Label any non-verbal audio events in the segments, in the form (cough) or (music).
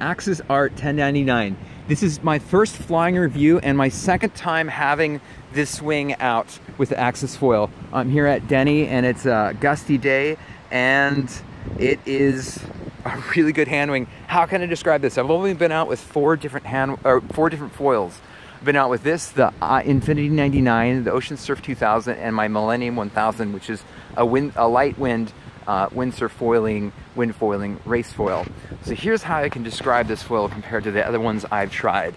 Axis Art 1099. This is my first flying review and my second time having this wing out with the Axis foil. I'm here at Denny and it's a gusty day and it is a really good hand wing. How can I describe this? I've only been out with four different hand or four different foils. I've been out with this, the uh, Infinity 99, the Ocean Surf 2000, and my Millennium 1000, which is a, wind, a light wind uh, windsurf foiling, wind foiling, race foil. So here's how I can describe this foil compared to the other ones I've tried.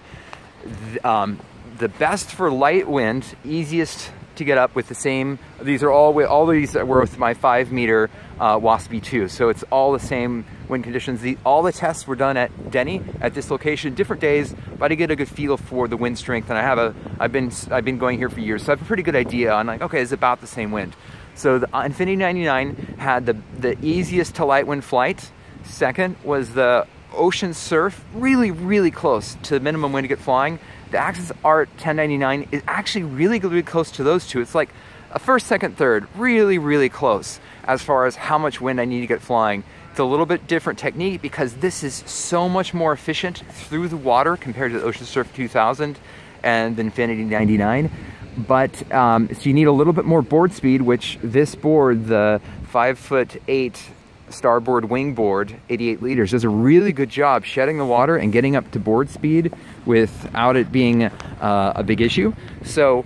The, um, the best for light wind, easiest to get up with the same, these are all, all these were with my five meter uh, Wasp V2. So it's all the same wind conditions. The, all the tests were done at Denny at this location, different days, but I get a good feel for the wind strength. And I have a, I've been, I've been going here for years, so I have a pretty good idea on like, okay, it's about the same wind. So the uh, Infinity 99 had the, the easiest to light wind flight. Second was the Ocean Surf, really, really close to the minimum wind to get flying. The Axis Art 1099 is actually really, really close to those two. It's like a first, second, third, really, really close as far as how much wind I need to get flying. It's a little bit different technique because this is so much more efficient through the water compared to the Ocean Surf 2000 and the Infinity 99 but um, so you need a little bit more board speed, which this board, the five foot eight starboard wing board, 88 liters, does a really good job shedding the water and getting up to board speed without it being uh, a big issue. So,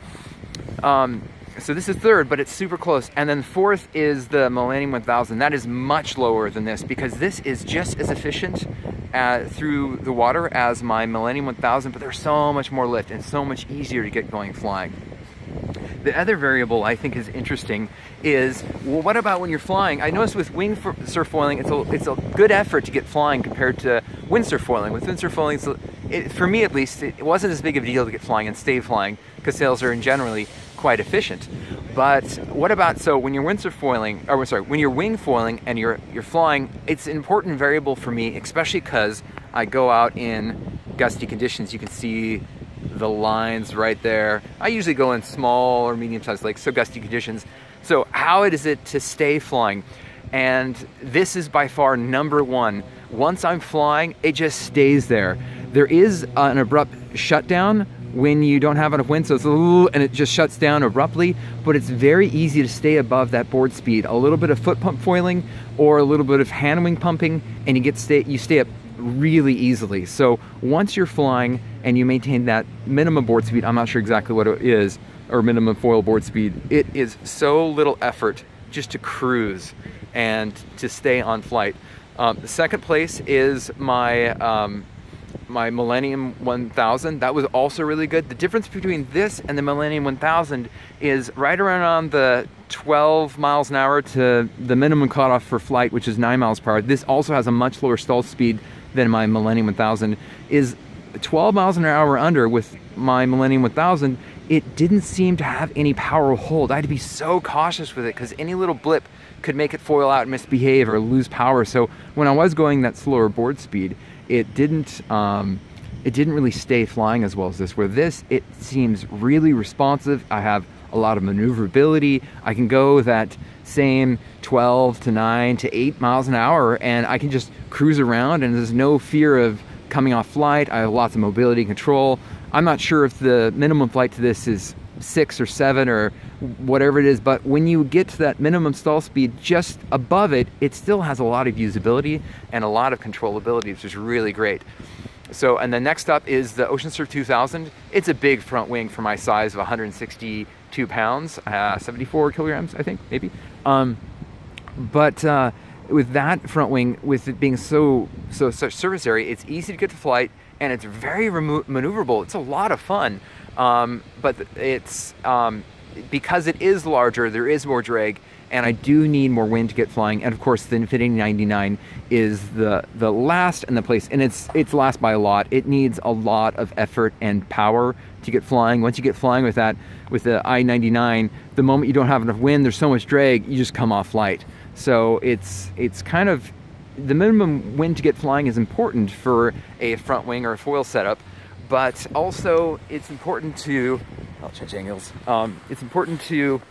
um, so this is third, but it's super close. And then fourth is the Millennium 1000. That is much lower than this because this is just as efficient uh, through the water as my Millennium 1000, but there's so much more lift and so much easier to get going flying. The other variable I think is interesting is, well, what about when you're flying? I noticed with wing surf foiling, it's a, it's a good effort to get flying compared to windsurf foiling. With windsurf foiling, it, for me at least, it wasn't as big of a deal to get flying and stay flying because sails are in generally quite efficient. But what about, so when you're windsurf foiling, or sorry, when you're wing foiling and you're, you're flying, it's an important variable for me, especially because I go out in gusty conditions. You can see the lines right there. I usually go in small or medium-sized lakes, so gusty conditions. So how is it to stay flying? And this is by far number one. Once I'm flying, it just stays there. There is an abrupt shutdown when you don't have enough wind, so it's a little, and it just shuts down abruptly, but it's very easy to stay above that board speed. A little bit of foot pump foiling or a little bit of hand wing pumping, and you get stay, you stay up really easily. So once you're flying and you maintain that minimum board speed, I'm not sure exactly what it is, or minimum foil board speed, it is so little effort just to cruise and to stay on flight. Um, the second place is my um, my Millennium 1000. That was also really good. The difference between this and the Millennium 1000 is right around on the 12 miles an hour to the minimum cutoff for flight, which is 9 miles per hour. This also has a much lower stall speed than my Millennium 1000. Is 12 miles an hour under with my Millennium 1000, it didn't seem to have any power hold. I had to be so cautious with it because any little blip could make it foil out, misbehave, or lose power. So when I was going that slower board speed, it didn't um, it didn't really stay flying as well as this. Where this, it seems really responsive. I have a lot of maneuverability. I can go that same 12 to 9 to 8 miles an hour and I can just cruise around and there's no fear of coming off flight. I have lots of mobility control. I'm not sure if the minimum flight to this is six or seven or whatever it is, but when you get to that minimum stall speed just above it, it still has a lot of usability and a lot of controllability, which is really great. So, and the next up is the Ocean Surf 2000. It's a big front wing for my size of 162 pounds, uh, 74 kilograms, I think, maybe. Um, but uh, with that front wing, with it being so so such surface area, it's easy to get to flight and it's very maneuverable. It's a lot of fun, um, but it's um, because it is larger, there is more drag, and I do need more wind to get flying. And of course, the Infinity 99 is the the last in the place, and it's it's last by a lot. It needs a lot of effort and power to get flying. Once you get flying with that, with the I-99, the moment you don't have enough wind, there's so much drag, you just come off light. So it's it's kind of the minimum wind to get flying is important for a front wing or a foil setup, but also it's important to I'll change angles. Um, it's important to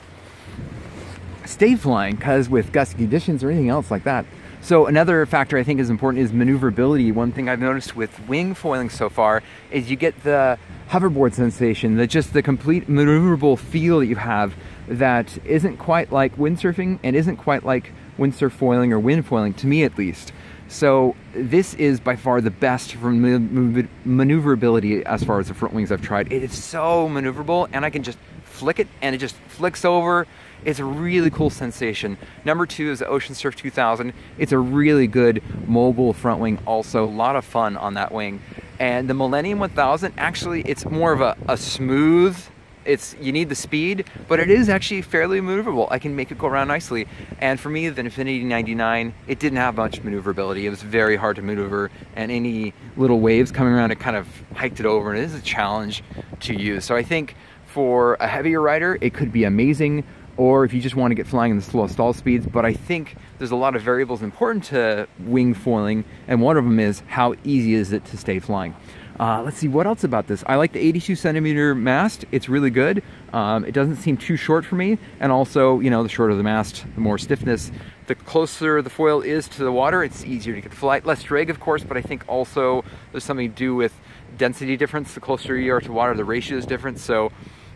stay flying because with gusty conditions or anything else like that. So another factor I think is important is maneuverability. One thing I've noticed with wing foiling so far is you get the hoverboard sensation, that just the complete maneuverable feel that you have that isn't quite like windsurfing and isn't quite like windsurf foiling or wind foiling, to me at least. So this is by far the best for maneuverability as far as the front wings I've tried. It is so maneuverable and I can just flick it and it just flicks over it's a really cool sensation. Number two is the Ocean Surf 2000. It's a really good mobile front wing also. A lot of fun on that wing. And the Millennium 1000, actually, it's more of a, a smooth, it's you need the speed, but it is actually fairly maneuverable. I can make it go around nicely. And for me, the Infinity 99, it didn't have much maneuverability. It was very hard to maneuver, and any little waves coming around, it kind of hiked it over, and it is a challenge to use. So I think for a heavier rider, it could be amazing or if you just want to get flying in the slow stall speeds. But I think there's a lot of variables important to wing foiling, and one of them is how easy is it to stay flying. Uh, let's see, what else about this? I like the 82 centimeter mast. It's really good. Um, it doesn't seem too short for me. And also, you know, the shorter the mast, the more stiffness. The closer the foil is to the water, it's easier to get flight. Less drag, of course, but I think also there's something to do with density difference. The closer you are to water, the ratio is different. So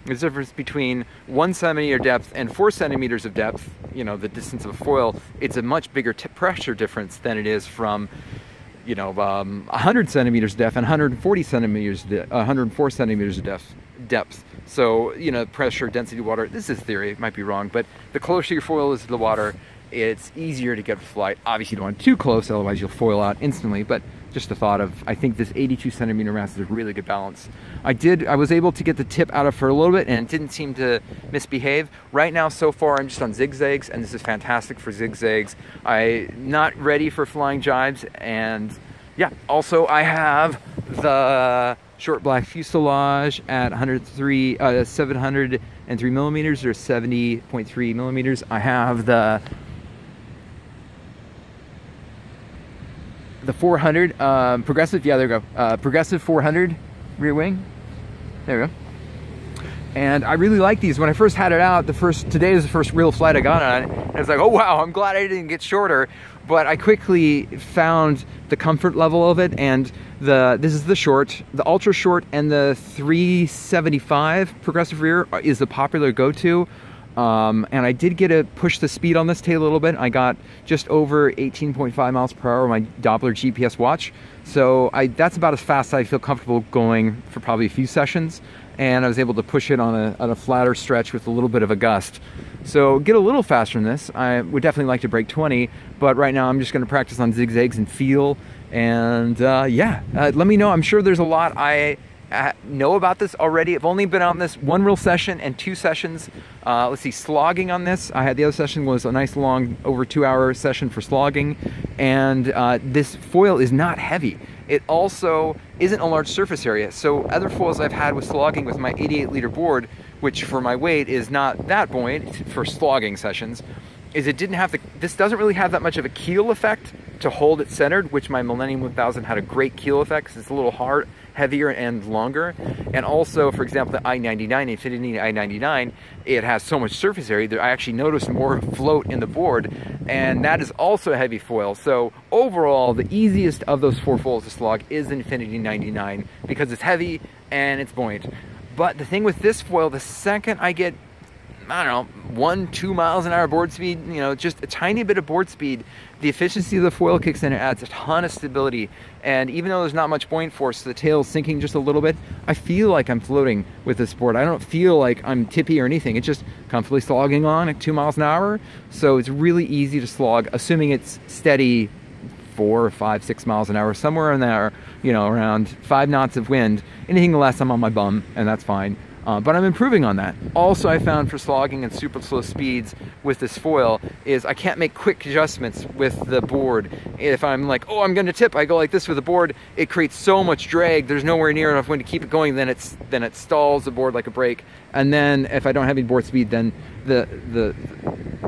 the difference between one centimeter depth and four centimeters of depth, you know, the distance of a foil, it's a much bigger pressure difference than it is from, you know, um, 100 centimeters depth and 140 centimeters, 104 centimeters of depth. depth. So, you know, pressure, density, water, this is theory, it might be wrong, but the closer your foil is to the water, it's easier to get flight. Obviously, you don't want too close, otherwise you'll foil out instantly, but just the thought of, I think this 82 centimeter mast is a really good balance. I did, I was able to get the tip out of for a little bit and it didn't seem to misbehave. Right now, so far, I'm just on zigzags and this is fantastic for zigzags. I not ready for flying jibes and yeah, also I have the short black fuselage at 103, uh, 703 millimeters or 70.3 millimeters. I have the the 400 um, progressive. Yeah, there we go. Uh, progressive 400 rear wing. There we go. And I really like these. When I first had it out, the first today is the first real flight I got on. And it's like, oh wow, I'm glad I didn't get shorter. But I quickly found the comfort level of it and the this is the short, the ultra short and the 375 progressive rear is the popular go-to. Um, and I did get to push the speed on this tail a little bit. I got just over 18.5 miles per hour on my Doppler GPS watch. So I, that's about as fast as I feel comfortable going for probably a few sessions. And I was able to push it on a, on a flatter stretch with a little bit of a gust. So get a little faster than this. I would definitely like to break 20, but right now I'm just gonna practice on zigzags and feel. And uh, yeah, uh, let me know. I'm sure there's a lot I know about this already. I've only been on this one real session and two sessions. Uh, let's see, slogging on this. I had the other session was a nice long, over two hour session for slogging. And uh, this foil is not heavy. It also isn't a large surface area. So other foils I've had with slogging with my 88 liter board, which for my weight is not that buoyant for slogging sessions, is it didn't have the, this doesn't really have that much of a keel effect to hold it centered, which my Millennium 1000 had a great keel effect because it's a little hard, heavier and longer. And also, for example, the i99, Infinity i99, it has so much surface area that I actually noticed more float in the board, and that is also a heavy foil. So overall, the easiest of those four foils to slog is Infinity 99 because it's heavy and it's buoyant. But the thing with this foil, the second I get I don't know, one, two miles an hour board speed, you know, just a tiny bit of board speed, the efficiency of the foil kicks in and adds a ton of stability. And even though there's not much buoyant force, the tail is sinking just a little bit, I feel like I'm floating with this board. I don't feel like I'm tippy or anything. It's just comfortably slogging on at two miles an hour. So it's really easy to slog, assuming it's steady four or five, six miles an hour, somewhere in there, you know, around five knots of wind. Anything less, I'm on my bum, and that's fine. Uh, but I'm improving on that. Also, I found for slogging and super slow speeds with this foil is I can't make quick adjustments with the board. If I'm like, oh, I'm gonna tip, I go like this with the board, it creates so much drag, there's nowhere near enough wind to keep it going, then it's then it stalls the board like a brake. And then if I don't have any board speed, then the the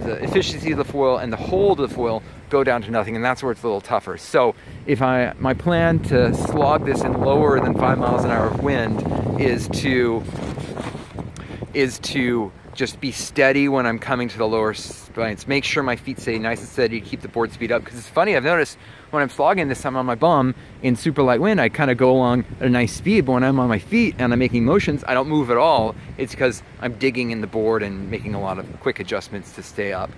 the efficiency of the foil and the hold of the foil go down to nothing, and that's where it's a little tougher. So if I my plan to slog this in lower than five miles an hour of wind is to is to just be steady when I'm coming to the lower spines. Make sure my feet stay nice and steady to keep the board speed up. Because it's funny, I've noticed when I'm slogging this time on my bum in super light wind, I kind of go along at a nice speed. But when I'm on my feet and I'm making motions, I don't move at all. It's because I'm digging in the board and making a lot of quick adjustments to stay up.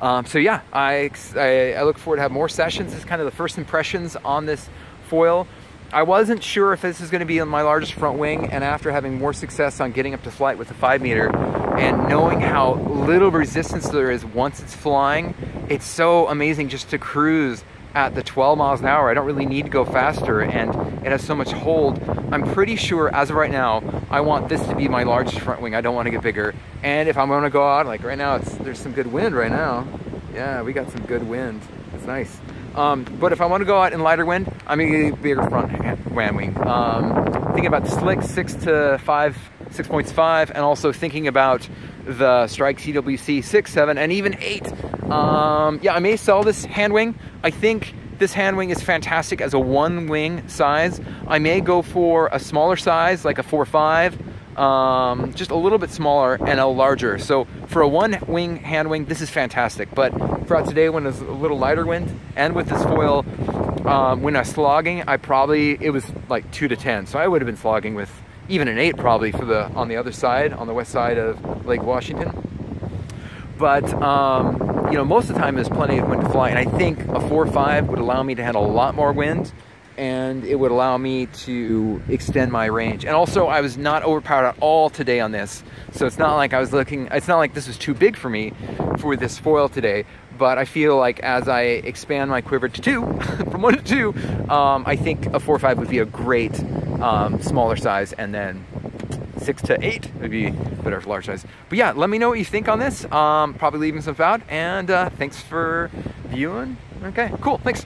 Um, so yeah, I, I, I look forward to have more sessions. This is kind of the first impressions on this foil. I wasn't sure if this is going to be my largest front wing, and after having more success on getting up to flight with the 5 meter, and knowing how little resistance there is once it's flying, it's so amazing just to cruise at the 12 miles an hour. I don't really need to go faster, and it has so much hold. I'm pretty sure, as of right now, I want this to be my largest front wing. I don't want to get bigger. And if I'm going to go out, like right now, it's, there's some good wind right now. Yeah, we got some good wind. It's nice. Um, but if I want to go out in lighter wind, Get a bigger front wham wing. Um, thinking about the slick six to five, six points five, and also thinking about the Strike CWC six, seven, and even eight. Um, yeah, I may sell this hand wing. I think this hand wing is fantastic as a one wing size. I may go for a smaller size, like a four five, um, just a little bit smaller and a larger. So for a one wing hand wing, this is fantastic. But throughout today when it's a little lighter wind and with this foil, um, when I was slogging, I probably, it was like two to 10. So I would have been slogging with even an eight probably for the, on the other side, on the west side of Lake Washington. But, um, you know, most of the time there's plenty of wind to fly. And I think a four or five would allow me to handle a lot more wind and it would allow me to extend my range. And also I was not overpowered at all today on this. So it's not like I was looking, it's not like this was too big for me for this foil today, but I feel like as I expand my quiver to two, (laughs) from one to two, um, I think a four or five would be a great um, smaller size and then six to eight would be better for large size. But yeah, let me know what you think on this. Um, probably leaving some out and uh, thanks for viewing. Okay, cool, thanks.